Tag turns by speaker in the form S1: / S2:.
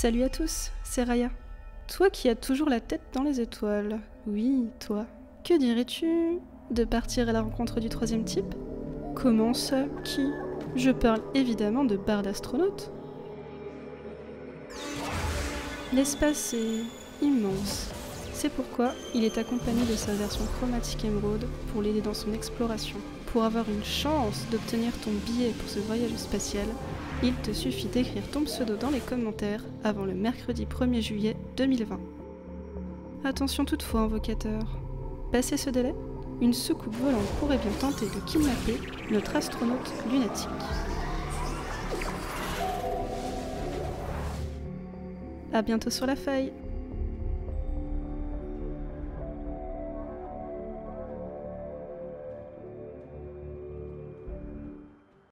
S1: Salut à tous, c'est Raya. Toi qui as toujours la tête dans les étoiles. Oui, toi. Que dirais-tu de partir à la rencontre du troisième type? Comment ça? Qui? Je parle évidemment de Bard astronaute. L'espace est immense. C'est pourquoi il est accompagné de sa version chromatique émeraude pour l'aider dans son exploration. Pour avoir une chance d'obtenir ton billet pour ce voyage spatial, il te suffit d'écrire ton pseudo dans les commentaires avant le mercredi 1er juillet 2020. Attention toutefois, invocateur. Passé ce délai, une soucoupe volante pourrait bien tenter de kidnapper notre astronaute lunatique. A bientôt sur la feuille